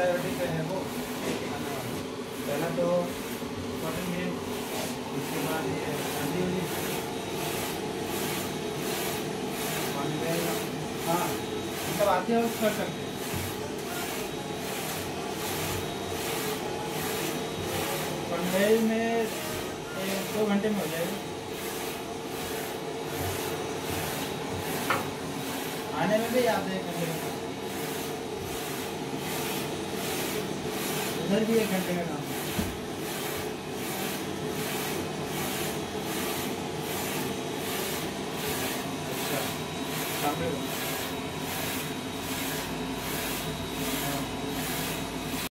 Priority पे है वो। पहला तो कॉटन ग्रीन उसके बाद ये हल्दी वाली। हाँ मतलब सब आते हैं कर सकते हैं। पनवेल में दो घंटे में हो जाएगा। आने में भी आप एक घंटे का उधर भी एक घंटे का काम है अच्छा।